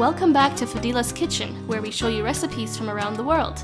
Welcome back to Fadila's Kitchen, where we show you recipes from around the world.